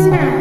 It's not.